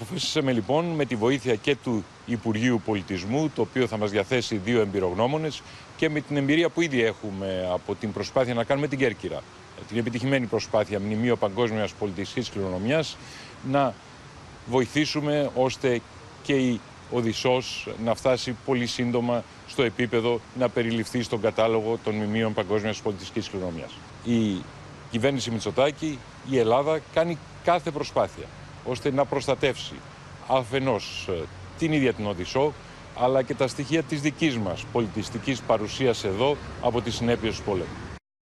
Αποφασίσαμε λοιπόν με τη βοήθεια και του Υπουργείου Πολιτισμού, το οποίο θα μας διαθέσει δύο εμπειρογνώμονες και με την εμπειρία που ήδη έχουμε από την προσπάθεια να κάνουμε την Κέρκυρα, την επιτυχημένη προσπάθεια μνημείο παγκόσμιας πολιτιστικής κληρονομιάς, να βοηθήσουμε ώστε και η Οδυσσός να φτάσει πολύ σύντομα στο επίπεδο να περιληφθεί στον κατάλογο των μνημείων παγκόσμιας πολιτιστικής κληρονομιάς. Η κυβέρνηση Μητσοτάκη, η Ελλάδα κάνει κάθε προσπάθεια ώστε να προστατεύσει αφενός ε, την ίδια την Οδυσσό, αλλά και τα στοιχεία της δικής μας πολιτιστικής παρουσίας εδώ από τις συνέπειες του πολέμου.